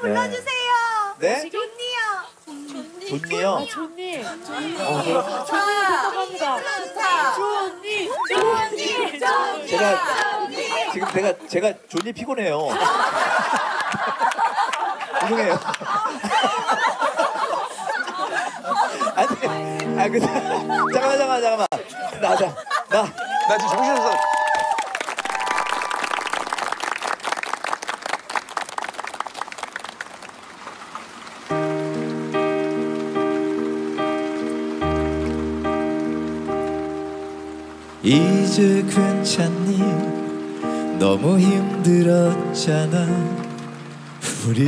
불러주세요. 네? 좋니요. 좋니요? 아, 좋니. 어, 제가, 좋니 부탁합니다. 좋다. 좋니. 좋니. 좋니. 제가 지금 제가 제가 존이 피곤해요. 죄송해요. 아니, 아, 그, 잠깐만, 잠깐만, 잠깐만. 나, 나, 나. 나 지금 정신없어. 이제 괜찮니? 너무 힘들었잖아. 우리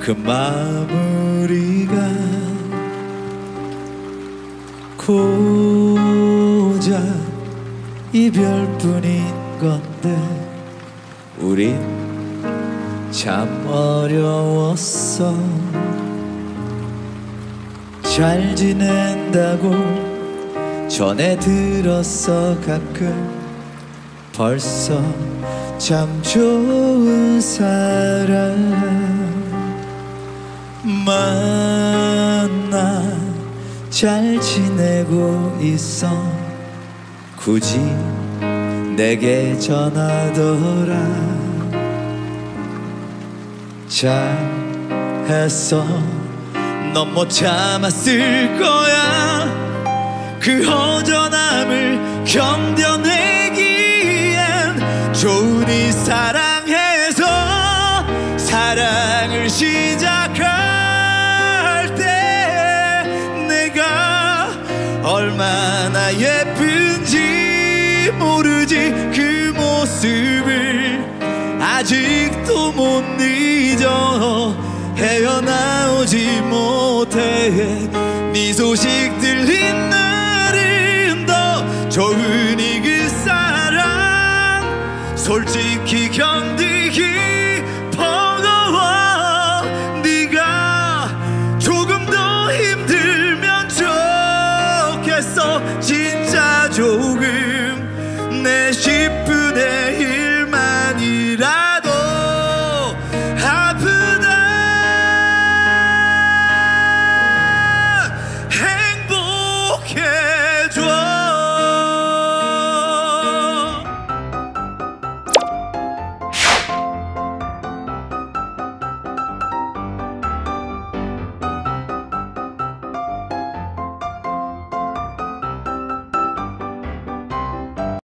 그 마무리가 고작 이별뿐인 건데 우린 참 어려웠어. 잘 지낸다고 전에 들었어 가끔. 벌써 참 좋은 사람 만나 잘 지내고 있어. 굳이 내게 전하더라. 잘했어 넌 못 참았을 거야 그 허전함을 견뎌내기엔 좋으니 사랑해서 사랑을 시작할 때 내가 얼마나 예쁜지 모르지 그 모습을 아직도 못 잊어 헤어나오지 못해 네 소식 날은 저은이 그 사랑 솔직히 견디기 버거워. 네가 조금 더 힘들면 좋겠어. 진짜 조금 내 10분의 1